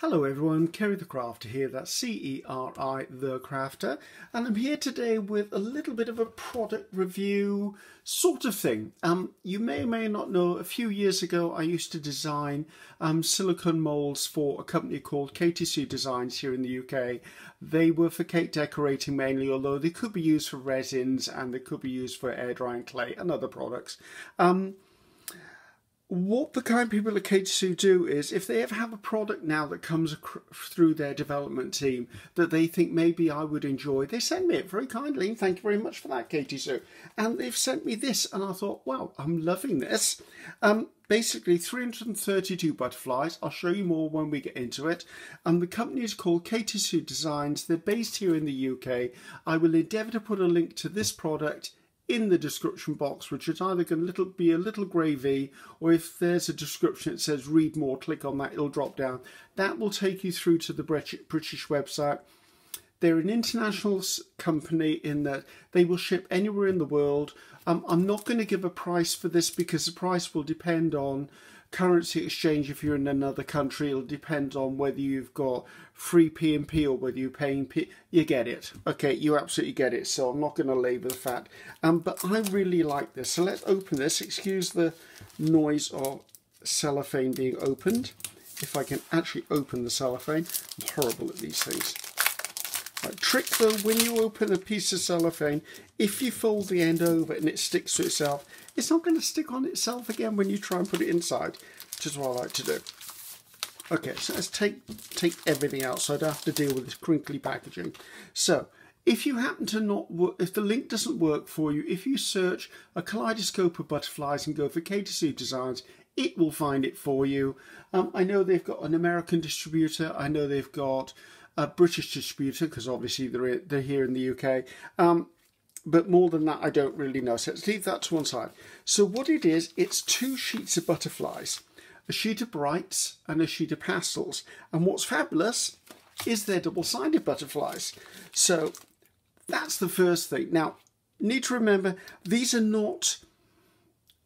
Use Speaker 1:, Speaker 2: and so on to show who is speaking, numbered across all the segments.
Speaker 1: Hello everyone, Ceri the Crafter here, that's C-E-R-I the Crafter, and I'm here today with a little bit of a product review sort of thing. Um, you may or may not know, a few years ago I used to design um, silicone molds for a company called Katy Sue Designs here in the UK. They were for cake decorating mainly, although they could be used for resins and they could be used for air drying clay and other products. Um, what the kind of people at Katy Sue do is if they ever have a product now that comes through their development team that they think maybe I would enjoy, they send me it very kindly. And thank you very much for that, Katy Sue. And they've sent me this, and I thought, wow, I'm loving this. Um, basically, 332 butterflies. I'll show you more when we get into it. And the company is called Katy Sue Designs. They're based here in the UK. I will endeavour to put a link to this product in the description box, which is either going to be a little gravy, or if there's a description that says read more, click on that, it'll drop down. That will take you through to the British website. They're an international company in that they will ship anywhere in the world. Um, I'm not going to give a price for this because the price will depend on currency exchange if you're in another country. It'll depend on whether you've got free P&P or whether you're paying P. You get it. Okay, you absolutely get it. So I'm not going to labour the fact. Um, but I really like this. So let's open this. Excuse the noise of cellophane being opened. If I can actually open the cellophane. I'm horrible at these things. Right, trick though, when you open a piece of cellophane, if you fold the end over and it sticks to itself, it's not going to stick on itself again when you try and put it inside, which is what I like to do. Okay, so let's take, take everything out so I don't have to deal with this crinkly packaging. So, if you happen to not work, if the link doesn't work for you, if you search a kaleidoscope of butterflies and go for Katy Sue Designs, it will find it for you. Um, I know they've got an American distributor. I know they've got a British distributor because obviously they're, they're here in the UK. Um, but more than that, I don't really know. So let's leave that to one side. So what it is, it's two sheets of butterflies, a sheet of brights and a sheet of pastels. And what's fabulous is they're double-sided butterflies. So that's the first thing. Now, need to remember, these are not,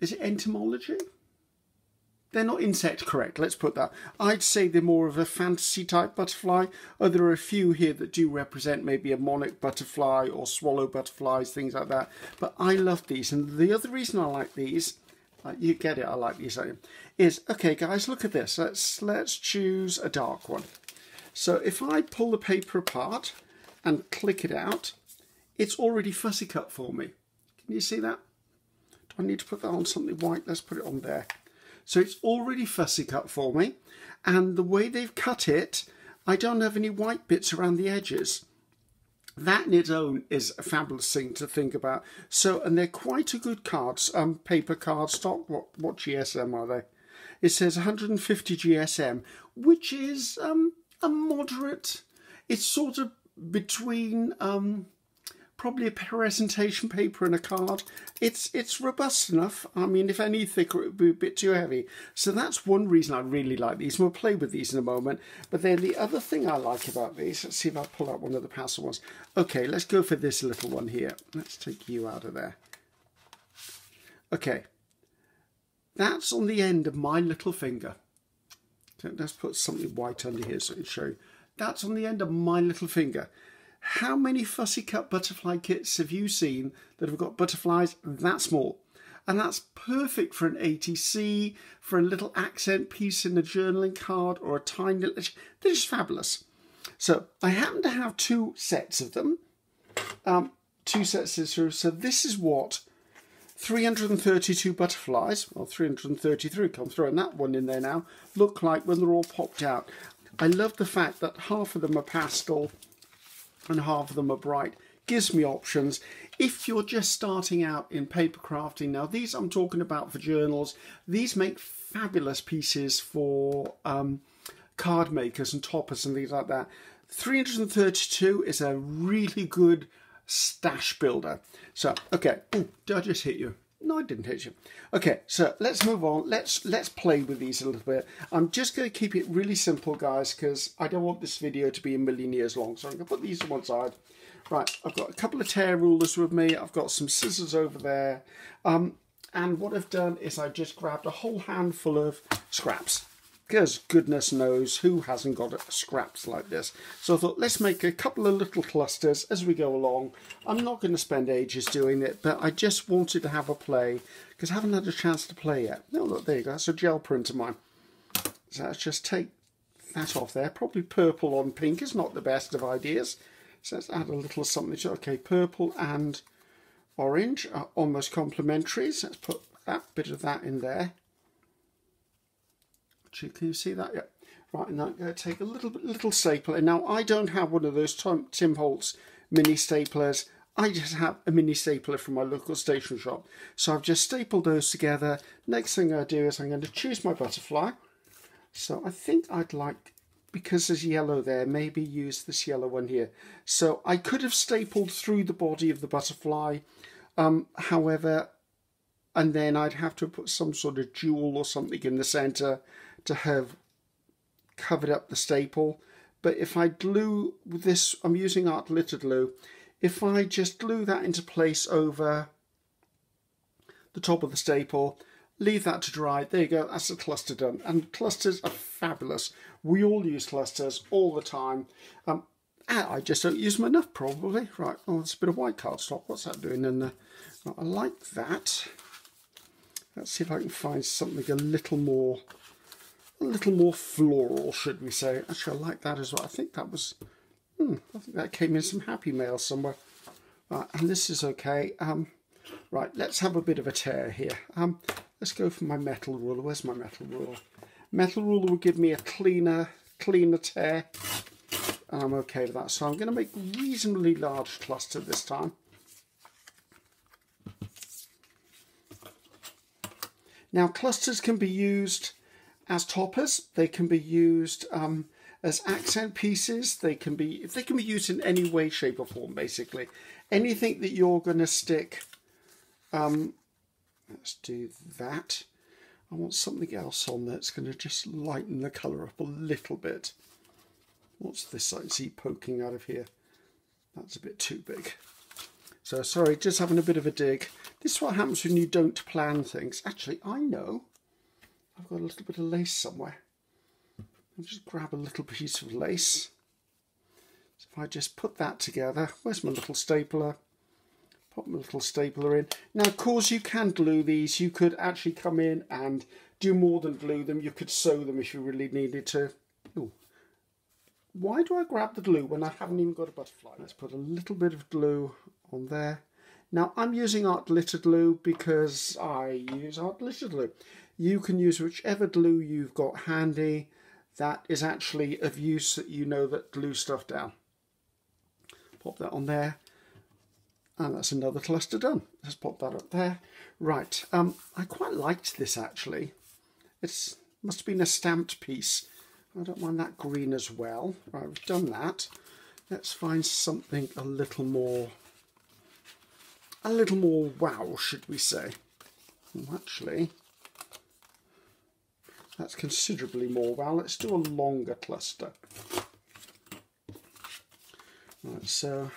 Speaker 1: is it entomology? They're not insect correct, let's put that. I'd say they're more of a fantasy type butterfly. Oh, there are a few here that do represent maybe a monarch butterfly or swallow butterflies, things like that. But I love these. And the other reason I like these, uh, you get it, I like these, is, okay guys, look at this. Let's, let's choose a dark one. So if I pull the paper apart and click it out, it's already fussy cut for me. Can you see that? Do I need to put that on something white? Let's put it on there. So it's already fussy cut for me. And the way they've cut it, I don't have any white bits around the edges. That in its own is a fabulous thing to think about. So, and they're quite a good cards, um, paper card stock. What, what GSM are they? It says 150 GSM, which is um, a moderate, it's sort of between um, probably a presentation paper and a card. It's it's robust enough. I mean, if any thicker, it would be a bit too heavy. So that's one reason I really like these. We'll play with these in a moment. But then the other thing I like about these, let's see if I pull out one of the pastel ones. Okay, let's go for this little one here. Let's take you out of there. Okay, that's on the end of my little finger. let's put something white under here so it can show you. That's on the end of my little finger. How many fussy cut butterfly kits have you seen that have got butterflies that small? And that's perfect for an ATC, for a little accent piece in a journaling card or a tiny little... They're just fabulous. So I happen to have two sets of them. Um, two sets of scissors. So this is what 332 butterflies, or 333 come through, and that one in there now, look like when they're all popped out. I love the fact that half of them are pastel and half of them are bright. Gives me options. If you're just starting out in paper crafting, now these I'm talking about for journals, these make fabulous pieces for um, card makers and toppers and things like that. 332 is a really good stash builder. So, okay, Ooh, did I just hit you? No, I didn't hit you. Okay, so let's move on. Let's let's play with these a little bit. I'm just going to keep it really simple, guys, because I don't want this video to be a million years long. So I'm going to put these to one side. Right, I've got a couple of tear rulers with me. I've got some scissors over there. Um, and what I've done is I just grabbed a whole handful of scraps. Because goodness knows who hasn't got scraps like this. So I thought, let's make a couple of little clusters as we go along. I'm not going to spend ages doing it, but I just wanted to have a play because I haven't had a chance to play yet. No, look, there you go. That's a gel print of mine. So let's just take that off there. Probably purple on pink is not the best of ideas. So let's add a little something. to Okay, purple and orange are almost complementary. So let's put that bit of that in there. Can you see that? Yeah. Right, and I'm going to take a little little stapler. Now, I don't have one of those Tim, Tim Holtz mini staplers. I just have a mini stapler from my local station shop. So I've just stapled those together. Next thing I do is I'm going to choose my butterfly. So I think I'd like, because there's yellow there, maybe use this yellow one here. So I could have stapled through the body of the butterfly. Um, however, and then I'd have to put some sort of jewel or something in the center to have covered up the staple. But if I glue this, I'm using art glitter glue, if I just glue that into place over the top of the staple, leave that to dry, there you go, that's a cluster done. And clusters are fabulous. We all use clusters all the time. Um, I just don't use them enough probably. Right, oh, it's a bit of white cardstock. What's that doing in there? I like that. Let's see if I can find something a little more, a little more floral, should we say. Actually, I like that as well. I think that was, hmm, I think that came in some Happy Mail somewhere. Right, and this is okay. Um, right, let's have a bit of a tear here. Um, let's go for my metal ruler. Where's my metal ruler? Metal ruler will give me a cleaner, cleaner tear. And I'm okay with that. So I'm going to make reasonably large cluster this time. Now clusters can be used as toppers, they can be used um, as accent pieces, they can be if they can be used in any way, shape or form basically. Anything that you're going to stick, um, let's do that. I want something else on that's going to just lighten the colour up a little bit. What's this I see poking out of here? That's a bit too big. So sorry, just having a bit of a dig. This is what happens when you don't plan things. Actually, I know. I've got a little bit of lace somewhere. I'll just grab a little piece of lace. So if I just put that together, where's my little stapler? Pop my little stapler in. Now, of course, you can glue these. You could actually come in and do more than glue them. You could sew them if you really needed to. Ooh. Why do I grab the glue when I haven't even got a butterfly? Let's put a little bit of glue on there. Now I'm using art glitter glue because I use art glitter glue. You can use whichever glue you've got handy that is actually of use that you know that glue stuff down. Pop that on there and that's another cluster done. Let's pop that up there. Right, um, I quite liked this actually. It must have been a stamped piece. I don't mind that green as well. Right, we've done that. Let's find something a little more a little more wow, should we say. Well, actually, that's considerably more Well, Let's do a longer cluster. Right, so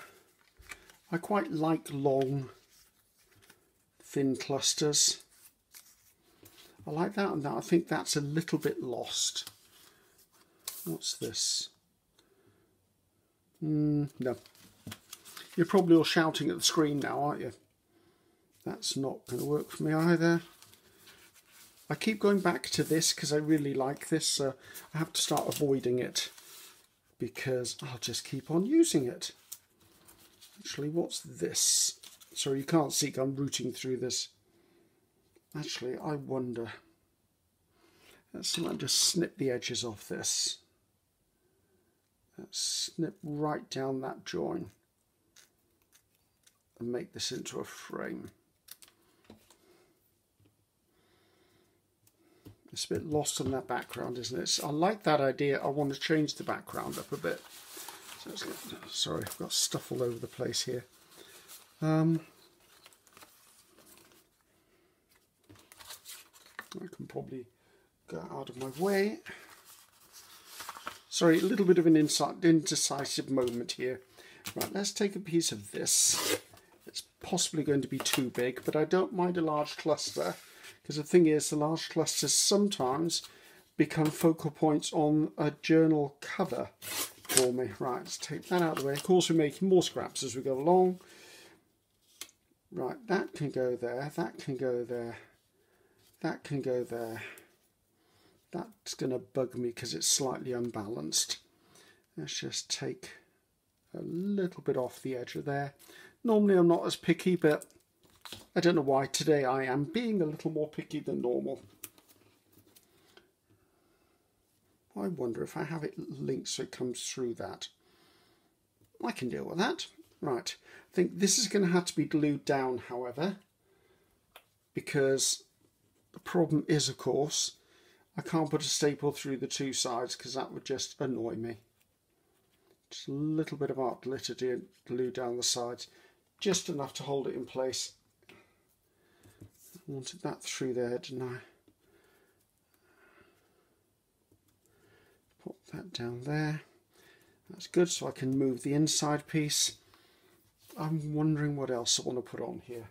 Speaker 1: I quite like long, thin clusters. I like that and that. I think that's a little bit lost. What's this? Mm, no, you're probably all shouting at the screen now, aren't you? That's not going to work for me either. I keep going back to this because I really like this, so I have to start avoiding it because I'll just keep on using it. Actually, what's this? Sorry, you can't see, I'm rooting through this. Actually, I wonder. Let's just snip the edges off this. Let's snip right down that join and make this into a frame. It's a bit lost on that background, isn't it? I like that idea. I want to change the background up a bit. So sorry, I've got stuff all over the place here. Um, I can probably go out of my way. Sorry, a little bit of an indecisive moment here. Right, let's take a piece of this It's possibly going to be too big, but I don't mind a large cluster because the thing is the large clusters sometimes become focal points on a journal cover for me. Right, let's take that out of the way. Of course, we're making more scraps as we go along. Right, that can go there, that can go there, that can go there. That's going to bug me because it's slightly unbalanced. Let's just take a little bit off the edge of there. Normally I'm not as picky, but I don't know why today I am being a little more picky than normal. I wonder if I have it linked so it comes through that. I can deal with that. Right, I think this is going to have to be glued down, however, because the problem is, of course, I can't put a staple through the two sides because that would just annoy me. Just a little bit of art glitter to glue down the sides, just enough to hold it in place. I wanted that through there, didn't I? Put that down there. That's good, so I can move the inside piece. I'm wondering what else I want to put on here.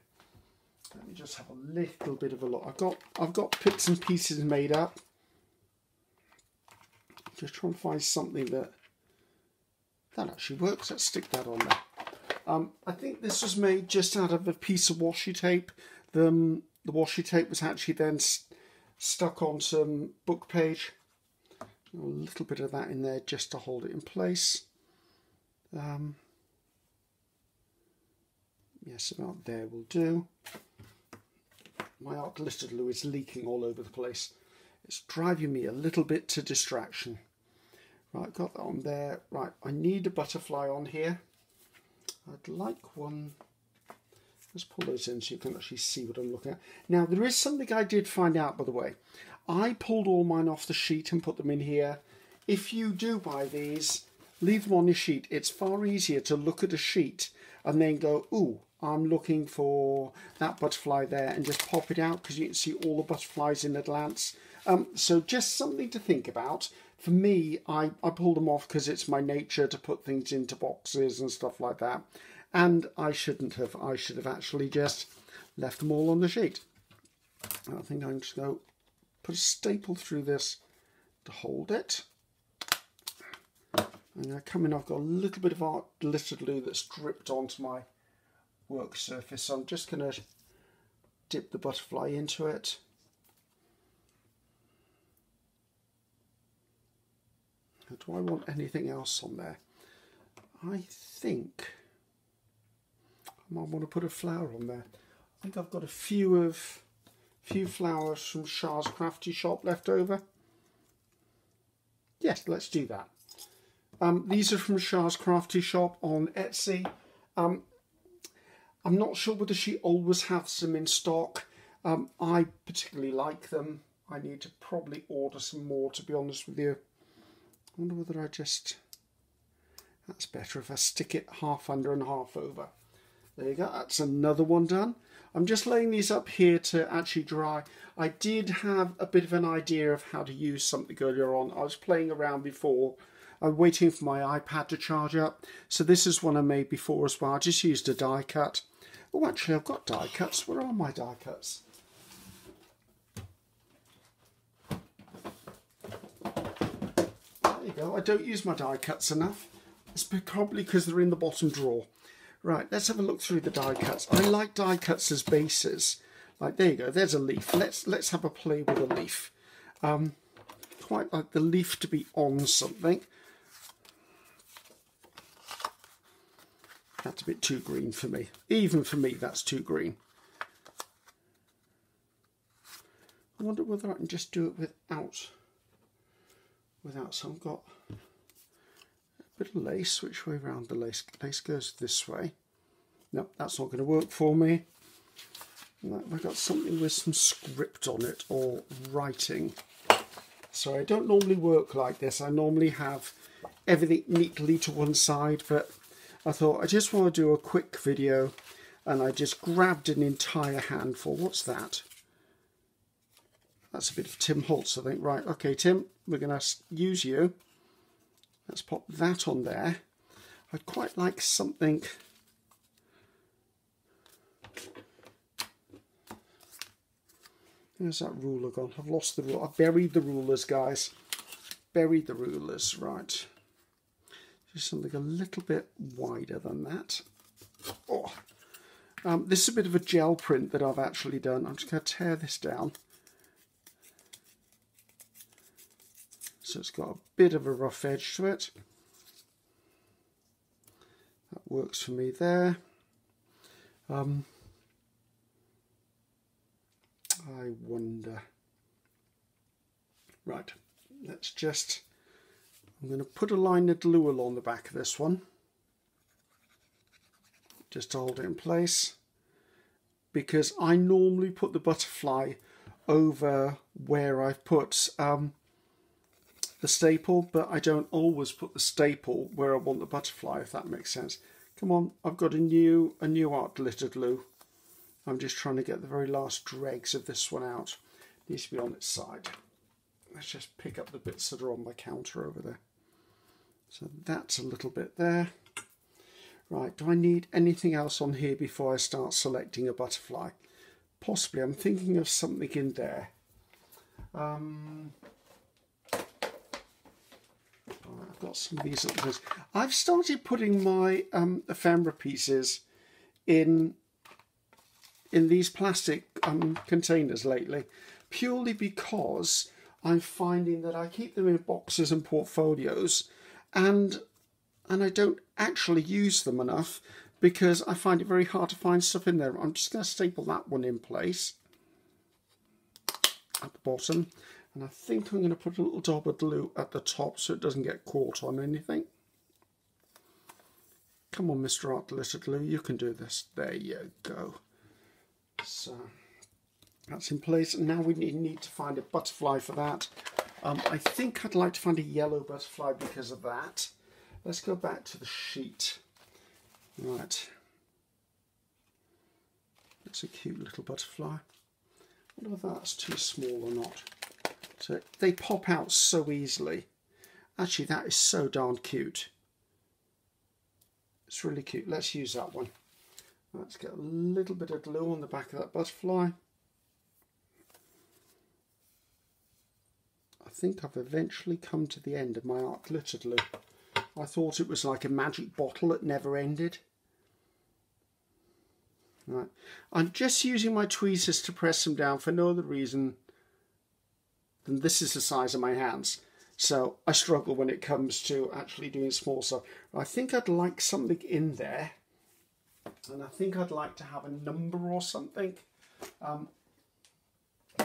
Speaker 1: Let me just have a little bit of a look. I've got I've got bits and pieces made up. Just trying to find something that that actually works. Let's stick that on there. Um, I think this was made just out of a piece of washi tape. The, um, the washi tape was actually then st stuck on some book page. A little bit of that in there just to hold it in place. Um, yes, about there will do. My art glitter glue is leaking all over the place. It's driving me a little bit to distraction. Right, got that on there. Right, I need a butterfly on here. I'd like one. Let's pull those in so you can actually see what I'm looking at. Now, there is something I did find out, by the way. I pulled all mine off the sheet and put them in here. If you do buy these, leave them on your sheet. It's far easier to look at a sheet and then go, ooh, I'm looking for that butterfly there and just pop it out because you can see all the butterflies in a glance. Um, so just something to think about for me, I, I pull them off because it's my nature to put things into boxes and stuff like that. And I shouldn't have. I should have actually just left them all on the sheet. I think I'm just going to put a staple through this to hold it. And I come in, I've got a little bit of art glitter glue that's dripped onto my work surface. So I'm just going to dip the butterfly into it. do I want anything else on there? I think I might want to put a flower on there. I think I've got a few of few flowers from Shah's Crafty Shop left over. Yes, let's do that. Um, these are from Shah's Crafty Shop on Etsy. Um, I'm not sure whether she always has them in stock. Um, I particularly like them. I need to probably order some more, to be honest with you. I wonder whether I just... That's better if I stick it half under and half over. There you go, that's another one done. I'm just laying these up here to actually dry. I did have a bit of an idea of how to use something earlier on. I was playing around before. I'm waiting for my iPad to charge up. So this is one I made before as well. I just used a die cut. Oh, actually, I've got die cuts. Where are my die cuts? There you go. I don't use my die cuts enough. It's probably because they're in the bottom drawer. Right, let's have a look through the die cuts. I like die cuts as bases. Like, there you go, there's a leaf. Let's, let's have a play with a leaf. Um, quite like the leaf to be on something. That's a bit too green for me. Even for me, that's too green. I wonder whether I can just do it without without some. I've got bit of lace. Which way around the lace? Lace goes this way. No, that's not going to work for me. I've got something with some script on it or writing. So I don't normally work like this. I normally have everything neatly to one side, but I thought I just want to do a quick video and I just grabbed an entire handful. What's that? That's a bit of Tim Holtz, I think. Right, okay, Tim, we're going to use you. Let's pop that on there. I'd quite like something... Where's that ruler gone? I've lost the ruler. I've buried the rulers, guys. Buried the rulers, right. Just something a little bit wider than that. Oh. Um, this is a bit of a gel print that I've actually done. I'm just going to tear this down. So it's got a bit of a rough edge to it. That works for me there. Um, I wonder. Right, let's just, I'm going to put a line of glue along the back of this one. Just to hold it in place. Because I normally put the butterfly over where I've put um, the staple, but I don't always put the staple where I want the butterfly, if that makes sense. Come on, I've got a new a new art glitter glue. I'm just trying to get the very last dregs of this one out. It needs to be on its side. Let's just pick up the bits that are on my counter over there. So that's a little bit there. Right, do I need anything else on here before I start selecting a butterfly? Possibly, I'm thinking of something in there. Um, I've got some of these little. I've started putting my um, ephemera pieces in in these plastic um, containers lately, purely because I'm finding that I keep them in boxes and portfolios, and and I don't actually use them enough because I find it very hard to find stuff in there. I'm just going to staple that one in place at the bottom and I think I'm going to put a little dab of glue at the top so it doesn't get caught on anything. Come on, Mr. Art Glitter Glue, you can do this. There you go. So that's in place. Now we need to find a butterfly for that. Um, I think I'd like to find a yellow butterfly because of that. Let's go back to the sheet. Right. That's a cute little butterfly. I wonder if that's too small or not. So they pop out so easily. Actually, that is so darn cute. It's really cute. Let's use that one. Let's get a little bit of glue on the back of that butterfly. I think I've eventually come to the end of my art glitter glue. I thought it was like a magic bottle that never ended. Right. I'm just using my tweezers to press them down for no other reason then this is the size of my hands. So I struggle when it comes to actually doing small stuff. I think I'd like something in there. And I think I'd like to have a number or something. Um,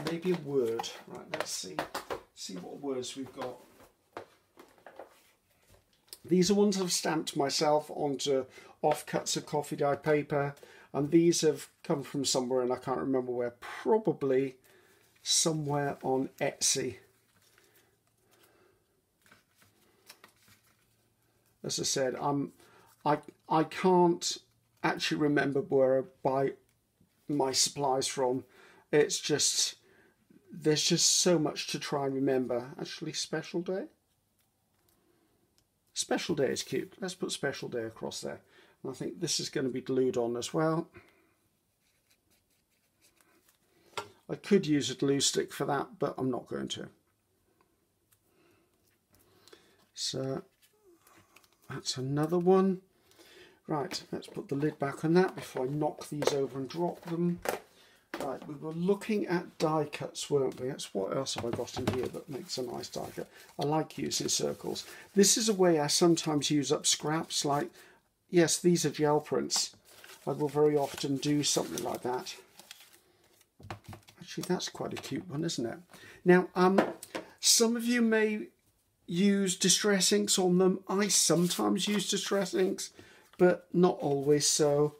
Speaker 1: maybe a word. Right, let's see, see what words we've got. These are ones I've stamped myself onto offcuts of coffee dye paper. And these have come from somewhere and I can't remember where. Probably somewhere on Etsy. As I said, I'm I I can't actually remember where I buy my supplies from. It's just there's just so much to try and remember. Actually, special day. Special day is cute. Let's put special day across there. And I think this is going to be glued on as well. I could use a glue stick for that, but I'm not going to. So that's another one. Right, let's put the lid back on that before I knock these over and drop them. Right, we were looking at die cuts, weren't we? That's what else have I got in here that makes a nice die cut. I like using circles. This is a way I sometimes use up scraps, like, yes, these are gel prints. I will very often do something like that. Actually, that's quite a cute one, isn't it? Now, um, some of you may use distress inks on them. I sometimes use distress inks, but not always. So,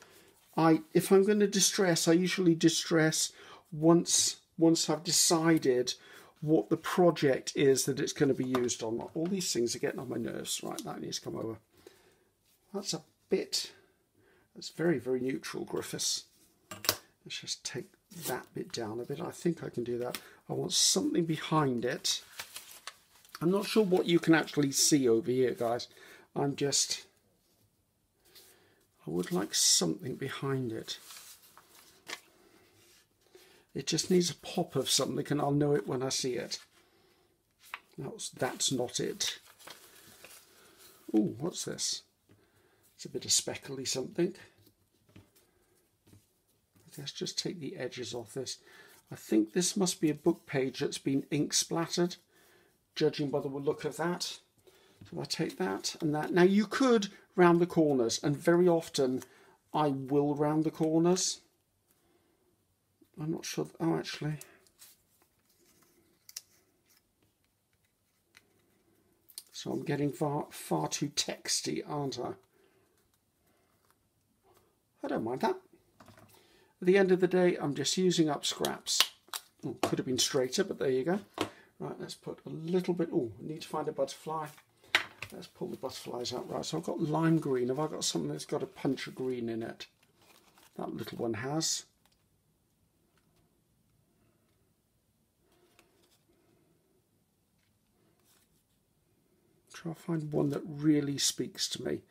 Speaker 1: I if I'm going to distress, I usually distress once once I've decided what the project is that it's going to be used on. All these things are getting on my nerves. Right, that needs to come over. That's a bit. That's very very neutral, Griffiths. Let's just take that bit down a bit. I think I can do that. I want something behind it. I'm not sure what you can actually see over here, guys. I'm just... I would like something behind it. It just needs a pop of something and I'll know it when I see it. That's, that's not it. Oh, what's this? It's a bit of speckly something. Let's just take the edges off this. I think this must be a book page that's been ink splattered, judging by the look of that. So I take that and that. Now you could round the corners, and very often I will round the corners. I'm not sure. Oh, actually. So I'm getting far, far too texty, aren't I? I don't mind that. At the end of the day, I'm just using up scraps. Oh, could have been straighter, but there you go. Right, let's put a little bit... Oh, need to find a butterfly. Let's pull the butterflies out. Right, so I've got lime green. Have I got something that's got a punch of green in it? That little one has. Try to find one that really speaks to me.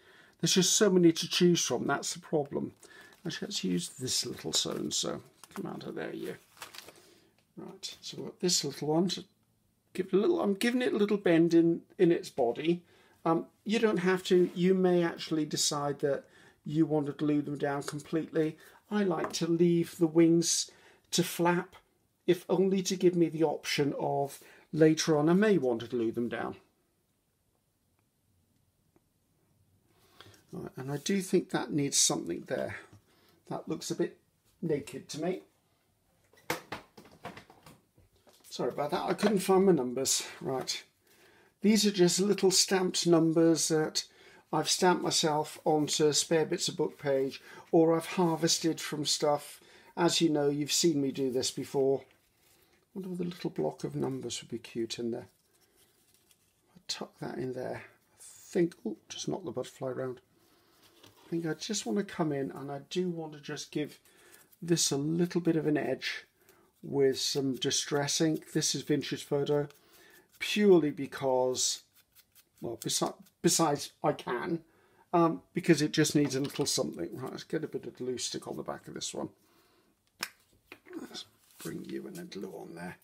Speaker 1: There's just so many to choose from. That's the problem. Actually, let's use this little so-and-so. Come out of there, you. Right, so we've got this little one. To give a little, I'm giving it a little bend in, in its body. Um, you don't have to. You may actually decide that you want to glue them down completely. I like to leave the wings to flap, if only to give me the option of later on I may want to glue them down. Right, and I do think that needs something there. That looks a bit naked to me. Sorry about that, I couldn't find my numbers. Right, these are just little stamped numbers that I've stamped myself onto spare bits of book page or I've harvested from stuff. As you know, you've seen me do this before. I wonder if the little block of numbers would be cute in there. I'll tuck that in there. I think, oh, just knock the butterfly around think I just want to come in and I do want to just give this a little bit of an edge with some distress ink. This is Vintage Photo purely because, well, besides, besides I can, um, because it just needs a little something. Right, let's get a bit of glue stick on the back of this one. Let's bring you in a glue on there.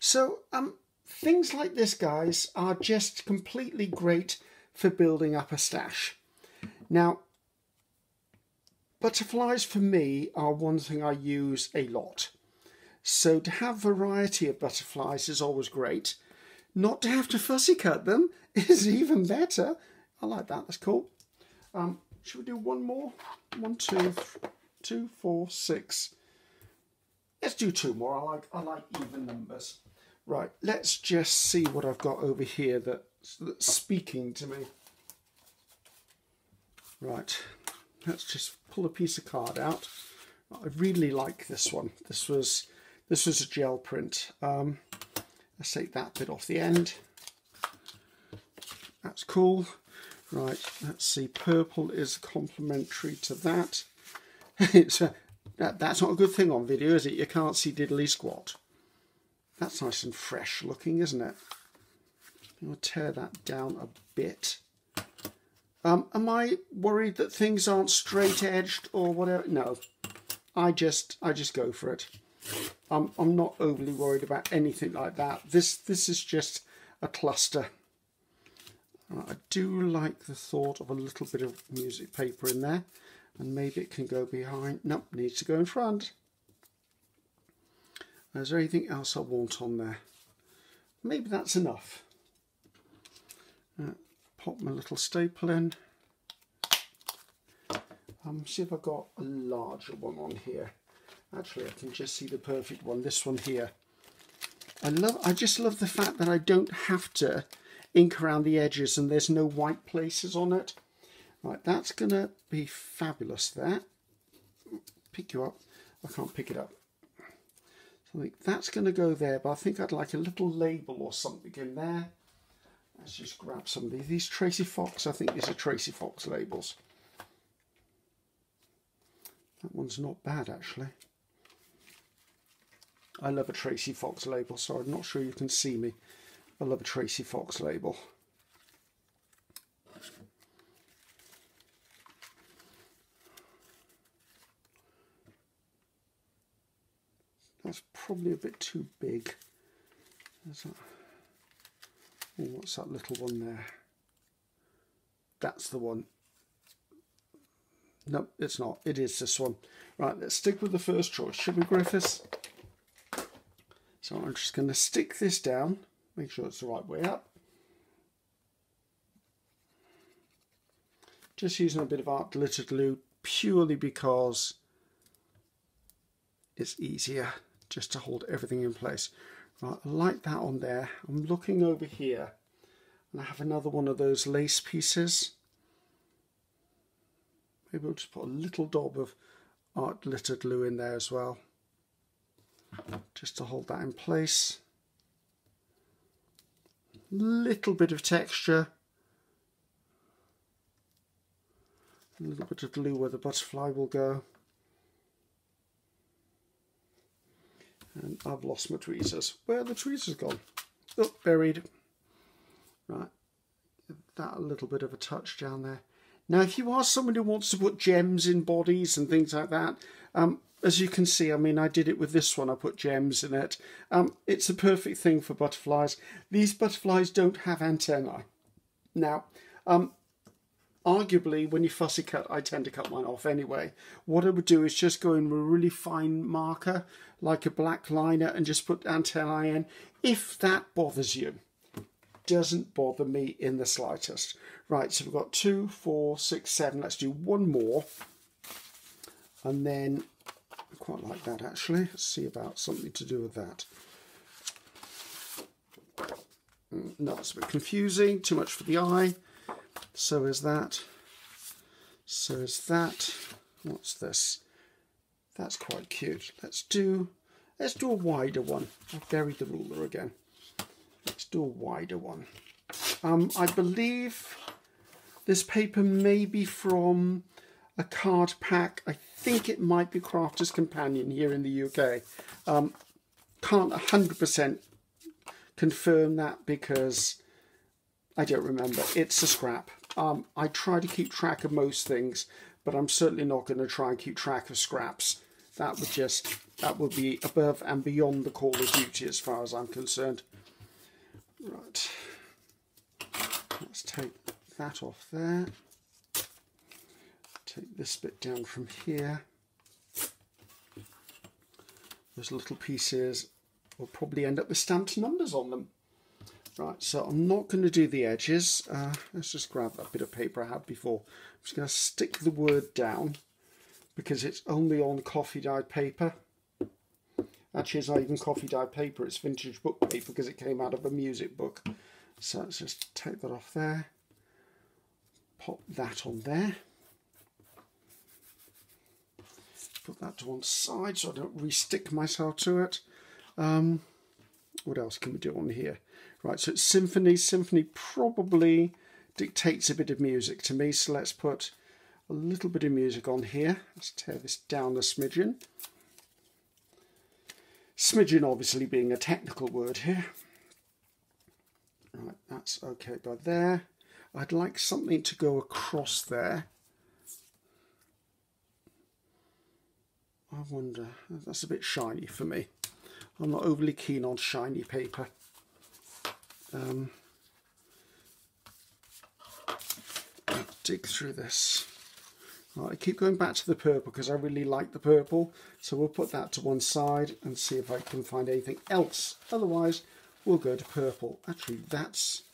Speaker 1: So, um, things like this, guys, are just completely great for building up a stash. Now, Butterflies for me are one thing I use a lot. So to have variety of butterflies is always great. Not to have to fussy cut them is even better. I like that, that's cool. Um, should we do one more? One, two, two, four, six. Let's do two more. I like I like even numbers. Right, let's just see what I've got over here that's, that's speaking to me. Right, let's just pull a piece of card out. I really like this one. This was this was a gel print. Um, let's take that bit off the end. That's cool. Right, let's see. Purple is complementary to that. it's a, that, that's not a good thing on video, is it? You can't see diddly squat. That's nice and fresh looking, isn't it? I'll tear that down a bit. Um, am I worried that things aren't straight edged or whatever? No, I just I just go for it. I'm I'm not overly worried about anything like that. This this is just a cluster. I do like the thought of a little bit of music paper in there, and maybe it can go behind. Nope, needs to go in front. Is there anything else I want on there? Maybe that's enough. Uh, pop my little staple in. Um, see if I've got a larger one on here. Actually, I can just see the perfect one. This one here. I love. I just love the fact that I don't have to ink around the edges and there's no white places on it. Right, that's going to be fabulous there. Pick you up. I can't pick it up. So I think that's going to go there, but I think I'd like a little label or something in there. Let's just grab some of these. These Tracy Fox, I think these are Tracy Fox labels. That one's not bad actually. I love a Tracy Fox label, so I'm not sure you can see me. I love a Tracy Fox label. That's probably a bit too big. That... Oh, what's that little one there? That's the one. No, it's not. It is this one. Right, let's stick with the first choice, should we, Griffiths? So I'm just going to stick this down, make sure it's the right way up. Just using a bit of art glitter glue purely because it's easier just to hold everything in place. Right, I like that on there. I'm looking over here and I have another one of those lace pieces. Maybe we'll just put a little daub of art glitter glue in there as well. Just to hold that in place. Little bit of texture. A little bit of glue where the butterfly will go. And I've lost my tweezers. Where the tweezers gone? Oh, buried. Right. That a little bit of a touch down there. Now, if you are someone who wants to put gems in bodies and things like that, um, as you can see, I mean, I did it with this one. I put gems in it. Um, it's a perfect thing for butterflies. These butterflies don't have antennae. Now, um, arguably, when you fussy cut, I tend to cut mine off anyway. What I would do is just go in with a really fine marker, like a black liner, and just put antennae in, if that bothers you doesn't bother me in the slightest. Right, so we've got two, four, six, seven. Let's do one more. And then, I quite like that actually. Let's see about something to do with that. Mm, no, it's a bit confusing. Too much for the eye. So is that. So is that. What's this? That's quite cute. Let's do let's do a wider one. I've buried the ruler again. Let's do a wider one. Um, I believe this paper may be from a card pack. I think it might be Crafter's Companion here in the UK. Um, can't 100% confirm that because I don't remember. It's a scrap. Um, I try to keep track of most things, but I'm certainly not going to try and keep track of scraps. That would just, that would be above and beyond the call of duty as far as I'm concerned. Right, let's take that off there. Take this bit down from here. Those little pieces will probably end up with stamped numbers on them. Right, so I'm not going to do the edges. Uh, let's just grab that bit of paper I had before. I'm just going to stick the word down because it's only on coffee dyed paper. Actually, it's not even coffee dyed paper, it's vintage book paper because it came out of a music book. So let's just take that off there. Pop that on there. Put that to one side so I don't re-stick myself to it. Um, what else can we do on here? Right, so it's symphony. Symphony probably dictates a bit of music to me, so let's put a little bit of music on here. Let's tear this down a smidgen. Smidgen obviously being a technical word here. Right, that's okay by there. I'd like something to go across there. I wonder, that's a bit shiny for me. I'm not overly keen on shiny paper. Um, dig through this. I keep going back to the purple because I really like the purple. So we'll put that to one side and see if I can find anything else. Otherwise, we'll go to purple. Actually, that's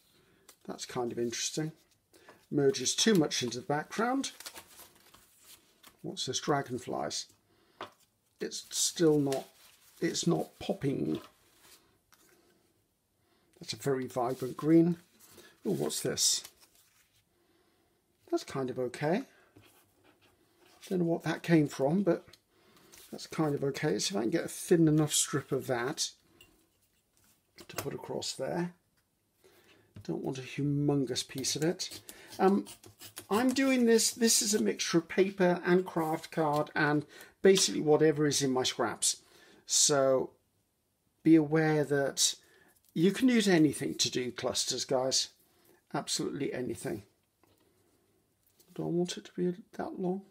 Speaker 1: that's kind of interesting. Merges too much into the background. What's this? Dragonflies. It's still not, it's not popping. That's a very vibrant green. Oh, what's this? That's kind of okay. Don't know what that came from, but that's kind of okay. Let's see if I can get a thin enough strip of that to put across there. Don't want a humongous piece of it. Um, I'm doing this, this is a mixture of paper and craft card and basically whatever is in my scraps. So be aware that you can use anything to do clusters, guys. Absolutely anything. Do I want it to be that long?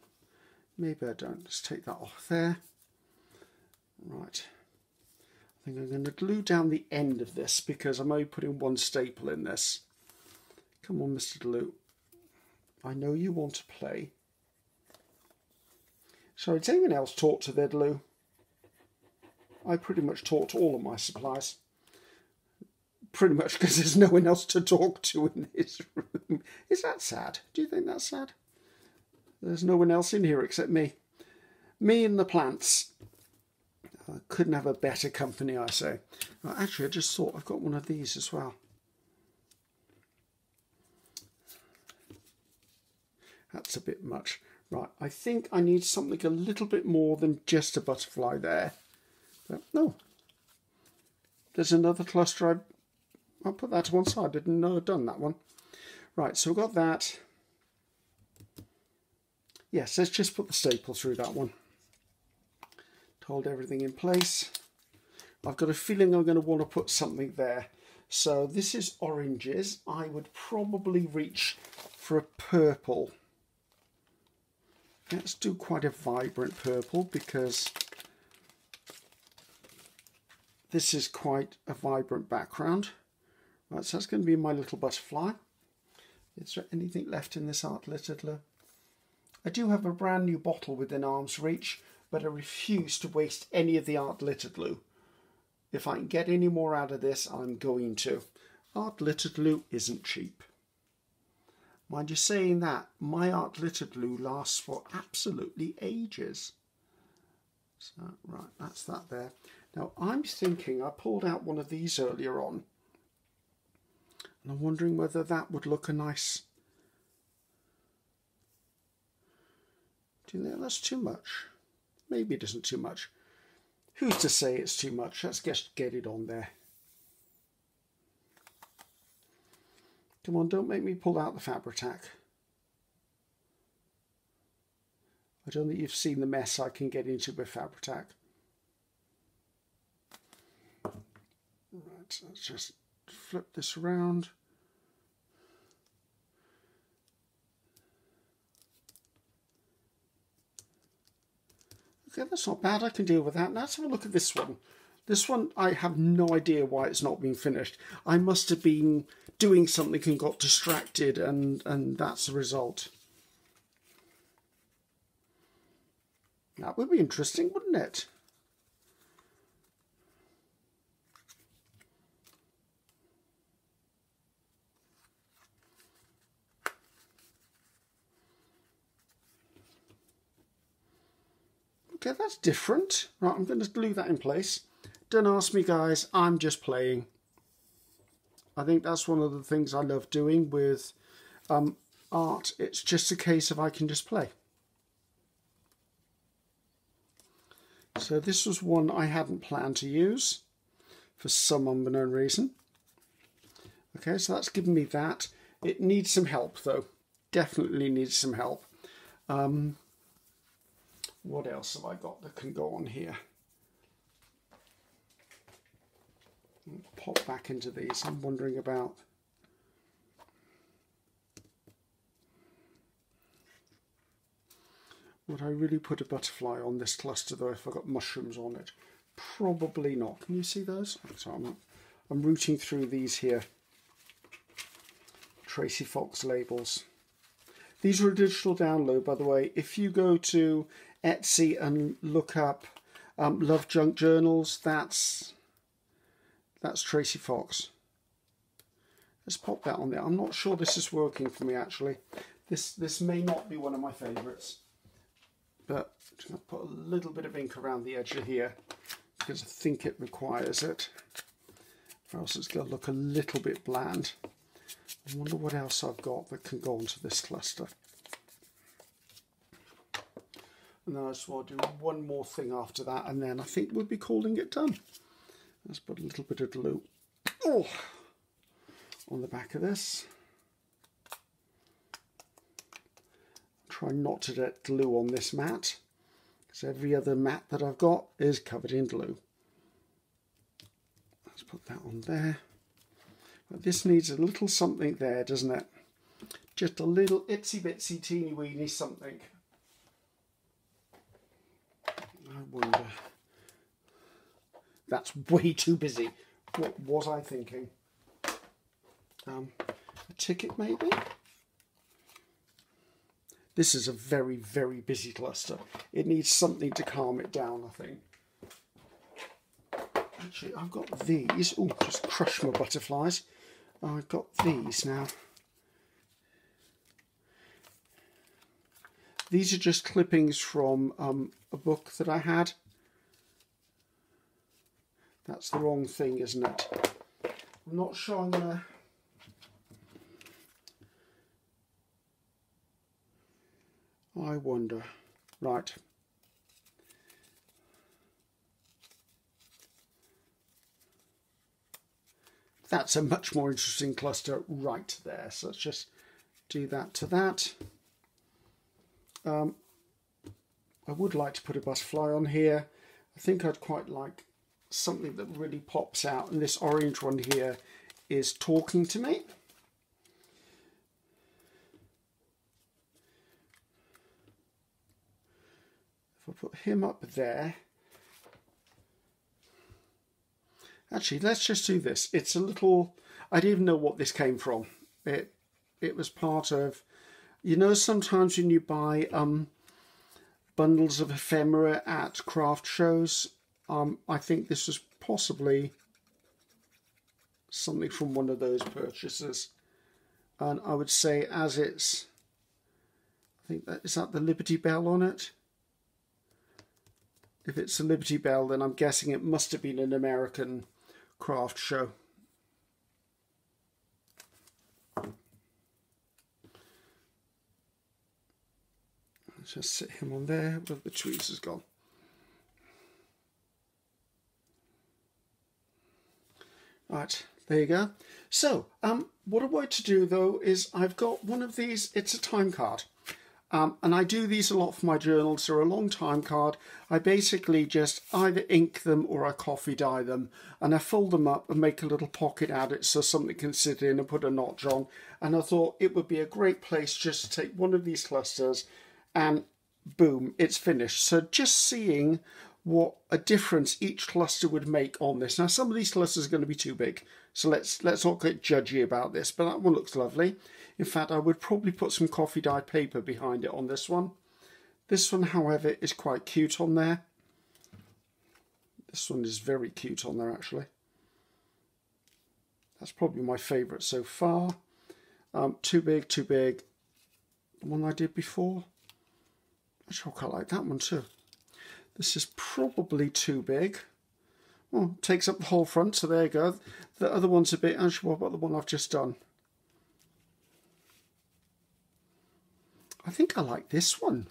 Speaker 1: Maybe I don't. Let's take that off there. Right. I think I'm going to glue down the end of this because I'm only putting one staple in this. Come on, Mr. Glue. I know you want to play. So, does anyone else talk to their glue? I pretty much talk to all of my supplies. Pretty much because there's no one else to talk to in this room. Is that sad? Do you think that's sad? There's no one else in here except me. Me and the plants. I couldn't have a better company, I say. Well, actually, I just thought I've got one of these as well. That's a bit much. Right, I think I need something a little bit more than just a butterfly there. But no. There's another cluster. I'll put that to one side. Didn't know I'd done that one. Right, so we've got that. Yes, let's just put the staple through that one. Hold everything in place. I've got a feeling I'm going to want to put something there. So this is oranges. I would probably reach for a purple. Let's do quite a vibrant purple because this is quite a vibrant background. Right, so that's going to be my little butterfly. Is there anything left in this Art Glitter? I do have a brand new bottle within arm's reach, but I refuse to waste any of the Art Glitter glue. If I can get any more out of this, I'm going to. Art Glitter glue isn't cheap. Mind you saying that, my Art Glitter glue lasts for absolutely ages. So, right, that's that there. Now, I'm thinking, I pulled out one of these earlier on, and I'm wondering whether that would look a nice Do you think that's too much? Maybe it isn't too much. Who's to say it's too much? Let's just get it on there. Come on, don't make me pull out the Fabri-Tac. I don't think you've seen the mess I can get into with Fabri-Tac. Right, let's just flip this around. Okay, that's not bad. I can deal with that. Now let's have a look at this one. This one, I have no idea why it's not been finished. I must have been doing something and got distracted, and, and that's the result. That would be interesting, wouldn't it? Okay, that's different. Right, I'm going to glue that in place. Don't ask me, guys. I'm just playing. I think that's one of the things I love doing with um, art. It's just a case of I can just play. So this was one I hadn't planned to use for some unknown reason. Okay, so that's given me that. It needs some help though. Definitely needs some help. Um, what else have I got that can go on here? Pop back into these. I'm wondering about Would I really put a butterfly on this cluster though if I got mushrooms on it? Probably not. Can you see those? So I'm, I'm rooting through these here. Tracy Fox labels. These are a digital download, by the way. If you go to Etsy and look up um, Love Junk Journals. That's that's Tracy Fox. Let's pop that on there. I'm not sure this is working for me actually. This this may not be one of my favourites, but I'm just going to put a little bit of ink around the edge of here because I think it requires it. Or else it's going to look a little bit bland. I wonder what else I've got that can go onto this cluster. And then I just want to do one more thing after that, and then I think we'll be calling it done. Let's put a little bit of glue oh, on the back of this. Try not to get glue on this mat, because every other mat that I've got is covered in glue. Let's put that on there. But this needs a little something there, doesn't it? Just a little itsy bitsy teeny weeny something. I wonder. that's way too busy. What was I thinking? Um, a ticket maybe? This is a very, very busy cluster. It needs something to calm it down, I think. Actually, I've got these. Oh, just crush my butterflies. I've got these now. These are just clippings from um, a book that I had. That's the wrong thing, isn't it? I'm not sure I'm going to I wonder. Right. That's a much more interesting cluster right there. So let's just do that to that. Um, I would like to put a butterfly on here. I think I'd quite like something that really pops out. And this orange one here is talking to me. If I put him up there, actually, let's just do this. It's a little, I didn't even know what this came from. It, it was part of, you know, sometimes when you buy um, bundles of ephemera at craft shows, um, I think this was possibly something from one of those purchases. And I would say as it's, I think that, is that the Liberty Bell on it? If it's a Liberty Bell, then I'm guessing it must have been an American craft show. Just sit him on there, but the has gone. Right, there you go. So, um, what I want to do though is I've got one of these, it's a time card. Um, and I do these a lot for my journals. They're a long time card. I basically just either ink them or I coffee dye them. And I fold them up and make a little pocket at it so something can sit in and put a notch on. And I thought it would be a great place just to take one of these clusters and boom, it's finished. So just seeing what a difference each cluster would make on this. Now some of these clusters are going to be too big. So let's let's not get judgy about this, but that one looks lovely. In fact, I would probably put some coffee dye paper behind it on this one. This one, however, is quite cute on there. This one is very cute on there, actually. That's probably my favourite so far. Um, too big, too big. The one I did before. Actually, I quite like that one too. This is probably too big. Well, takes up the whole front, so there you go. The other one's a bit, actually, what about the one I've just done? I think I like this one.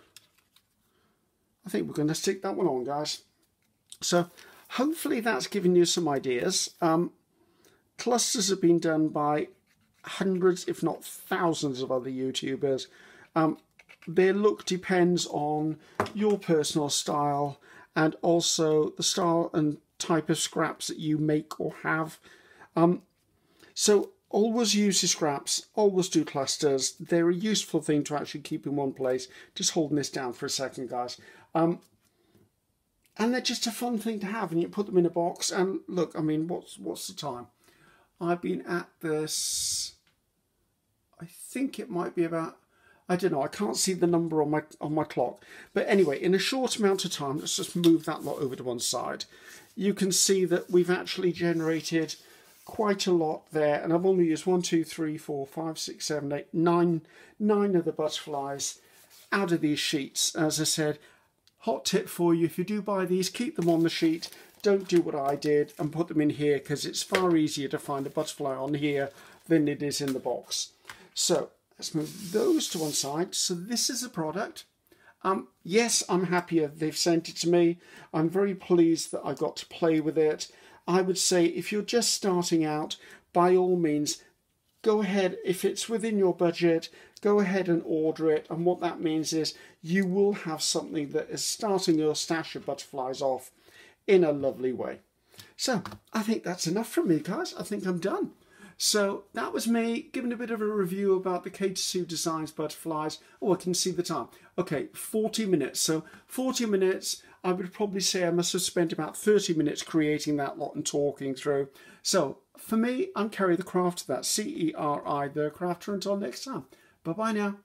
Speaker 1: I think we're going to stick that one on, guys. So hopefully that's given you some ideas. Um, clusters have been done by hundreds, if not thousands of other YouTubers. Um, their look depends on your personal style and also the style and type of scraps that you make or have. Um, so Always use your scraps, always do clusters. They're a useful thing to actually keep in one place. Just holding this down for a second, guys. Um, and they're just a fun thing to have, and you put them in a box. And look, I mean, what's what's the time? I've been at this. I think it might be about. I don't know. I can't see the number on my on my clock. But anyway, in a short amount of time, let's just move that lot over to one side. You can see that we've actually generated quite a lot there and I've only used one, two, three, four, five, six, seven, eight, nine, nine of the butterflies out of these sheets. As I said, hot tip for you, if you do buy these, keep them on the sheet. Don't do what I did and put them in here because it's far easier to find a butterfly on here than it is in the box. So let's move those to one side. So this is a product. Um, yes, I'm happier they've sent it to me. I'm very pleased that I got to play with it. I would say if you're just starting out, by all means, go ahead. If it's within your budget, go ahead and order it. And what that means is you will have something that is starting your stash of butterflies off in a lovely way. So I think that's enough from me, guys. I think I'm done. So that was me giving a bit of a review about the Katy Sue Designs butterflies. Oh, I can see the time. Okay, 40 minutes. So 40 minutes I would probably say I must have spent about 30 minutes creating that lot and talking through. So for me, I'm Ceri the Crafter, that's C-E-R-I the Crafter. Until next time, bye-bye now.